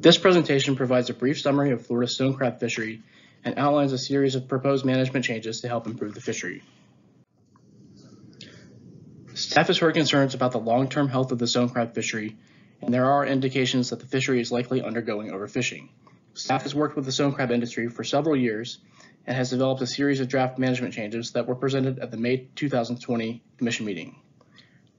This presentation provides a brief summary of Florida's stone crab fishery and outlines a series of proposed management changes to help improve the fishery. Staff has heard concerns about the long-term health of the stone crab fishery, and there are indications that the fishery is likely undergoing overfishing. Staff has worked with the stone crab industry for several years and has developed a series of draft management changes that were presented at the May 2020 Commission meeting.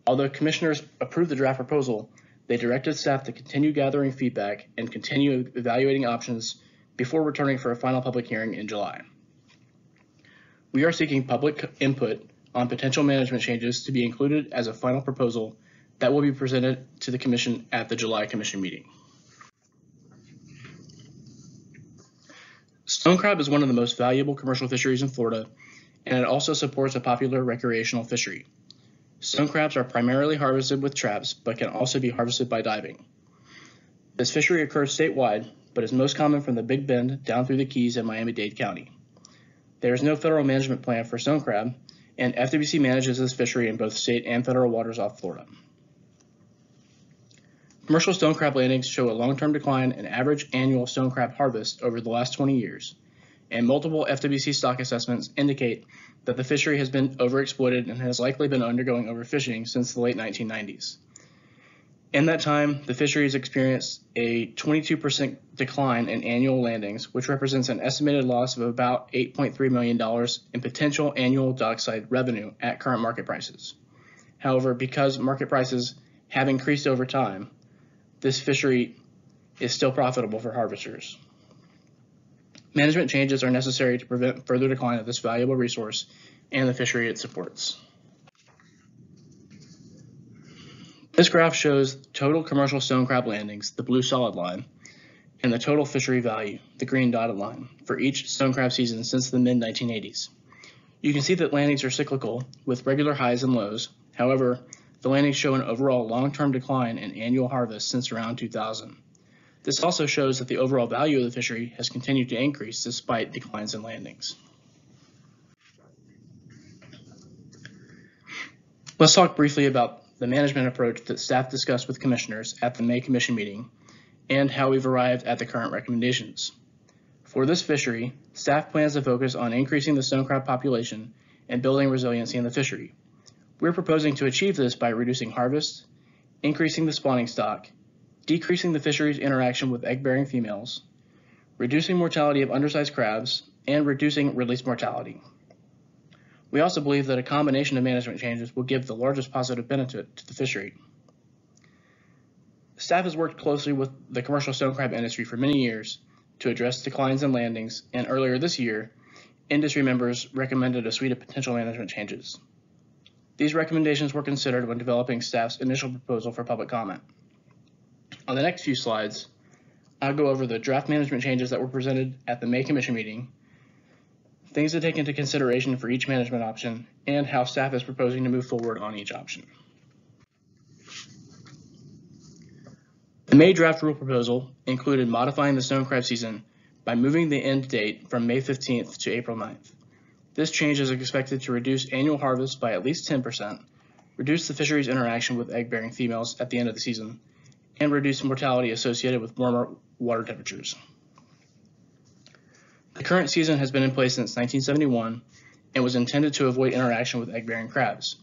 Although commissioners approved the draft proposal, they directed staff to continue gathering feedback and continue evaluating options before returning for a final public hearing in July. We are seeking public input on potential management changes to be included as a final proposal that will be presented to the Commission at the July Commission meeting. Stone crab is one of the most valuable commercial fisheries in Florida, and it also supports a popular recreational fishery. Stone crabs are primarily harvested with traps, but can also be harvested by diving. This fishery occurs statewide, but is most common from the Big Bend down through the Keys and Miami-Dade County. There is no federal management plan for stone crab, and FWC manages this fishery in both state and federal waters off Florida. Commercial stone crab landings show a long-term decline in average annual stone crab harvest over the last 20 years, and multiple FWC stock assessments indicate that the fishery has been overexploited and has likely been undergoing overfishing since the late 1990s. In that time, the fishery has experienced a 22% decline in annual landings, which represents an estimated loss of about $8.3 million in potential annual dockside revenue at current market prices. However, because market prices have increased over time, this fishery is still profitable for harvesters. Management changes are necessary to prevent further decline of this valuable resource and the fishery it supports. This graph shows total commercial stone crab landings, the blue solid line, and the total fishery value, the green dotted line, for each stone crab season since the mid-1980s. You can see that landings are cyclical, with regular highs and lows. However, the landings show an overall long-term decline in annual harvest since around 2000. This also shows that the overall value of the fishery has continued to increase despite declines in landings. Let's talk briefly about the management approach that staff discussed with commissioners at the May Commission meeting, and how we've arrived at the current recommendations. For this fishery, staff plans to focus on increasing the stone crab population and building resiliency in the fishery. We're proposing to achieve this by reducing harvest, increasing the spawning stock, decreasing the fishery's interaction with egg-bearing females, reducing mortality of undersized crabs, and reducing release mortality. We also believe that a combination of management changes will give the largest positive benefit to the fishery. Staff has worked closely with the commercial stone crab industry for many years to address declines in landings, and earlier this year, industry members recommended a suite of potential management changes. These recommendations were considered when developing staff's initial proposal for public comment. On the next few slides, I'll go over the draft management changes that were presented at the May Commission meeting things to take into consideration for each management option, and how staff is proposing to move forward on each option. The May draft rule proposal included modifying the stone crab season by moving the end date from May 15th to April 9th. This change is expected to reduce annual harvest by at least 10%, reduce the fishery's interaction with egg-bearing females at the end of the season, and reduce mortality associated with warmer water temperatures. The current season has been in place since 1971 and was intended to avoid interaction with egg-bearing crabs.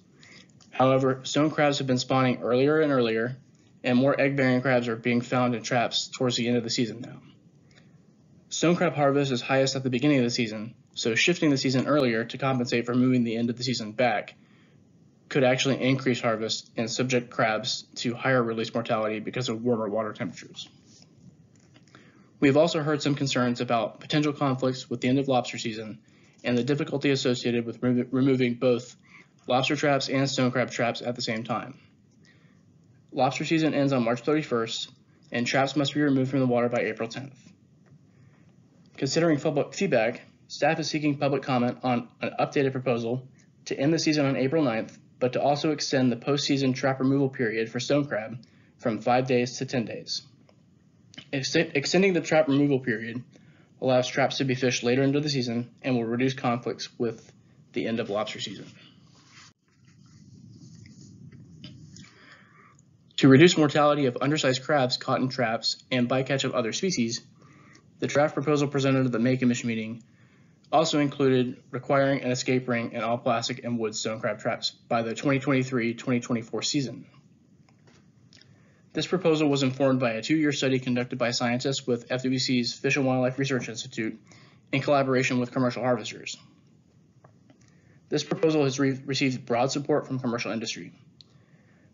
However, stone crabs have been spawning earlier and earlier, and more egg-bearing crabs are being found in traps towards the end of the season now. Stone crab harvest is highest at the beginning of the season, so shifting the season earlier to compensate for moving the end of the season back could actually increase harvest and subject crabs to higher release mortality because of warmer water temperatures. We have also heard some concerns about potential conflicts with the end of lobster season and the difficulty associated with remo removing both lobster traps and stone crab traps at the same time. Lobster season ends on March 31st, and traps must be removed from the water by April 10th. Considering public feedback, staff is seeking public comment on an updated proposal to end the season on April 9th, but to also extend the postseason trap removal period for stone crab from 5 days to 10 days. Extending the trap removal period allows traps to be fished later into the season and will reduce conflicts with the end of lobster season. To reduce mortality of undersized crabs caught in traps and bycatch of other species, the draft proposal presented at the May Commission meeting also included requiring an escape ring in all plastic and wood stone crab traps by the 2023-2024 season. This proposal was informed by a two-year study conducted by scientists with FWC's Fish and Wildlife Research Institute in collaboration with commercial harvesters. This proposal has re received broad support from commercial industry.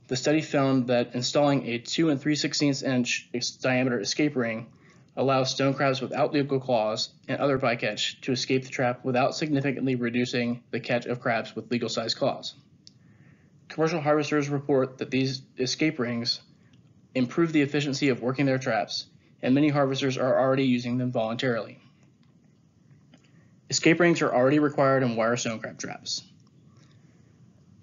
The study found that installing a 2 and 3 16 inch diameter escape ring allows stone crabs without legal claws and other bycatch to escape the trap without significantly reducing the catch of crabs with legal sized claws. Commercial harvesters report that these escape rings improve the efficiency of working their traps, and many harvesters are already using them voluntarily. Escape rings are already required in wire stone crab traps.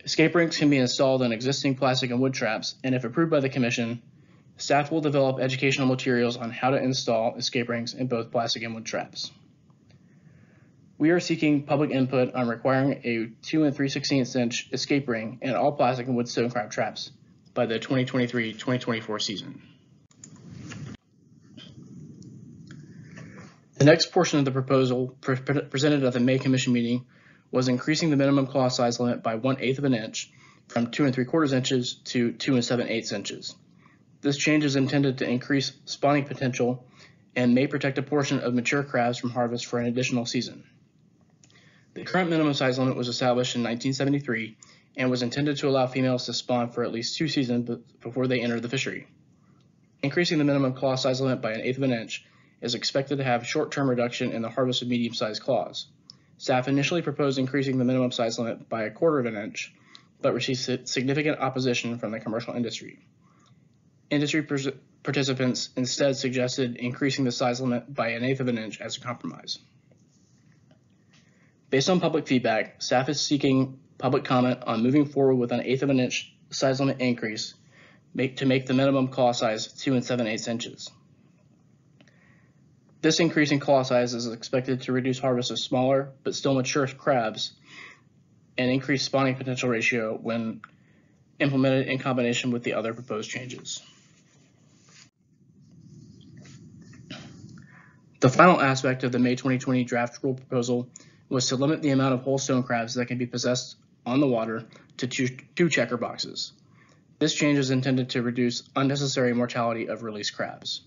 Escape rings can be installed in existing plastic and wood traps, and if approved by the Commission, staff will develop educational materials on how to install escape rings in both plastic and wood traps. We are seeking public input on requiring a 2 and 3 16 inch escape ring in all plastic and wood stone crab traps by the 2023-2024 season. The next portion of the proposal pre presented at the May Commission meeting was increasing the minimum claw size limit by one eighth of an inch from two and three quarters inches to two and 7 8 inches. This change is intended to increase spawning potential and may protect a portion of mature crabs from harvest for an additional season. The current minimum size limit was established in 1973 and was intended to allow females to spawn for at least two seasons before they enter the fishery. Increasing the minimum claw size limit by an eighth of an inch is expected to have short-term reduction in the harvest of medium-sized claws. Staff initially proposed increasing the minimum size limit by a quarter of an inch, but received significant opposition from the commercial industry. Industry participants instead suggested increasing the size limit by an eighth of an inch as a compromise. Based on public feedback, staff is seeking public comment on moving forward with an eighth of an inch size limit increase make, to make the minimum claw size 2 and 7 eighths inches. This increase in claw size is expected to reduce harvest of smaller but still mature crabs and increase spawning potential ratio when implemented in combination with the other proposed changes. The final aspect of the May 2020 draft rule proposal was to limit the amount of whole stone crabs that can be possessed on the water to two, two checker boxes. This change is intended to reduce unnecessary mortality of released crabs.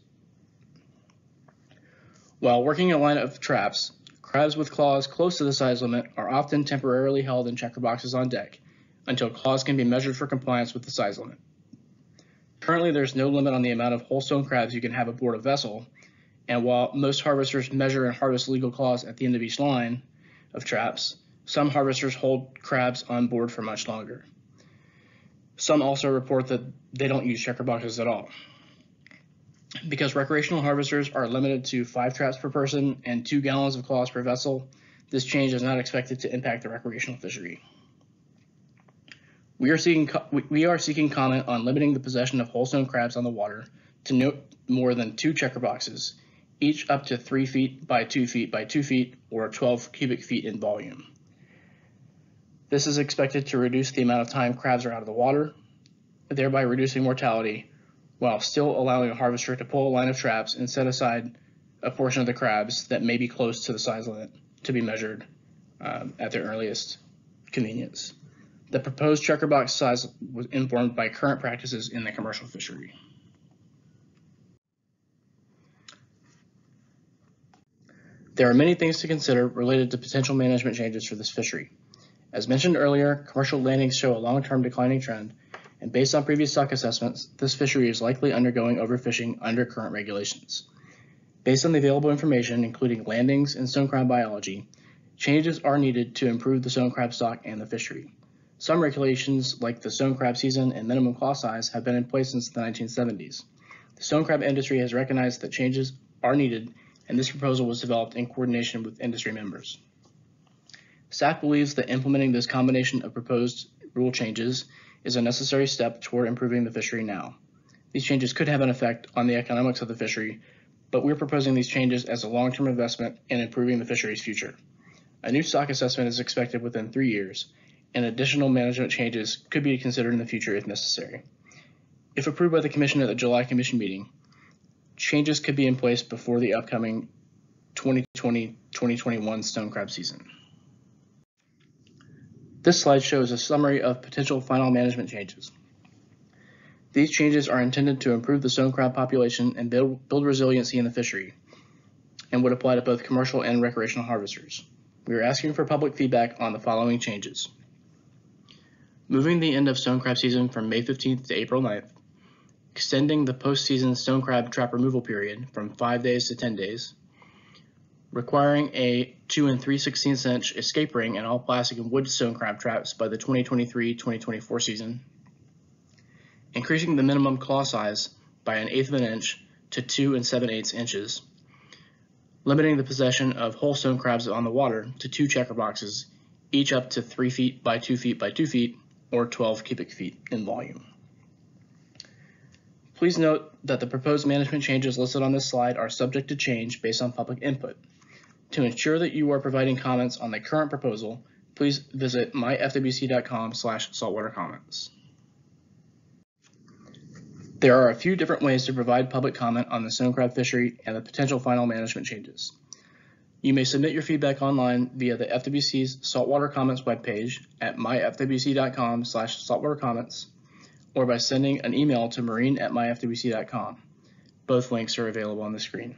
While working a line of traps, crabs with claws close to the size limit are often temporarily held in checker boxes on deck until claws can be measured for compliance with the size limit. Currently, there's no limit on the amount of whole stone crabs you can have aboard a vessel, and while most harvesters measure and harvest legal claws at the end of each line of traps, some harvesters hold crabs on board for much longer. Some also report that they don't use checker boxes at all. Because recreational harvesters are limited to five traps per person and two gallons of claws per vessel, this change is not expected to impact the recreational fishery. We are seeking we are seeking comment on limiting the possession of whole stone crabs on the water to no more than two checker boxes, each up to three feet by two feet by two feet or 12 cubic feet in volume. This is expected to reduce the amount of time crabs are out of the water, thereby reducing mortality, while still allowing a harvester to pull a line of traps and set aside a portion of the crabs that may be close to the size limit to be measured um, at their earliest convenience. The proposed checker box size was informed by current practices in the commercial fishery. There are many things to consider related to potential management changes for this fishery. As mentioned earlier, commercial landings show a long-term declining trend, and based on previous stock assessments, this fishery is likely undergoing overfishing under current regulations. Based on the available information, including landings and stone crab biology, changes are needed to improve the stone crab stock and the fishery. Some regulations, like the stone crab season and minimum claw size, have been in place since the 1970s. The stone crab industry has recognized that changes are needed, and this proposal was developed in coordination with industry members. Staff believes that implementing this combination of proposed rule changes is a necessary step toward improving the fishery now. These changes could have an effect on the economics of the fishery, but we're proposing these changes as a long-term investment in improving the fishery's future. A new stock assessment is expected within three years, and additional management changes could be considered in the future if necessary. If approved by the commission at the July commission meeting, changes could be in place before the upcoming 2020-2021 stone crab season. This slide shows a summary of potential final management changes. These changes are intended to improve the stone crab population and build, build resiliency in the fishery and would apply to both commercial and recreational harvesters. We are asking for public feedback on the following changes. Moving the end of stone crab season from May 15th to April 9th, extending the postseason stone crab trap removal period from 5 days to 10 days, requiring a 2 and 3 16 inch escape ring in all plastic and wood stone crab traps by the 2023-2024 season, increasing the minimum claw size by an eighth of an inch to 2 and 7 eighths inches, limiting the possession of whole stone crabs on the water to two checker boxes, each up to 3 feet by 2 feet by 2 feet, or 12 cubic feet in volume. Please note that the proposed management changes listed on this slide are subject to change based on public input. To ensure that you are providing comments on the current proposal, please visit myfwc.com slash saltwater comments. There are a few different ways to provide public comment on the stone crab fishery and the potential final management changes. You may submit your feedback online via the FWC's Saltwater Comments webpage at myfwc.com slash saltwater comments or by sending an email to marine at myfwc.com. Both links are available on the screen.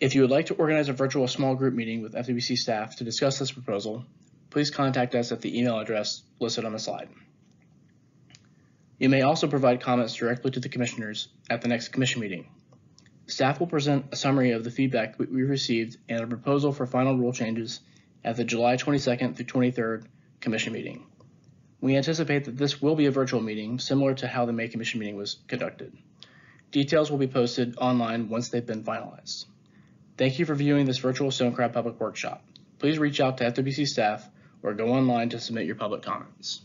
If you would like to organize a virtual small group meeting with FWC staff to discuss this proposal, please contact us at the email address listed on the slide. You may also provide comments directly to the commissioners at the next commission meeting. Staff will present a summary of the feedback we received and a proposal for final rule changes at the July 22nd through 23rd commission meeting. We anticipate that this will be a virtual meeting similar to how the May commission meeting was conducted. Details will be posted online once they've been finalized. Thank you for viewing this virtual Stone Crab Public Workshop. Please reach out to FWC staff or go online to submit your public comments.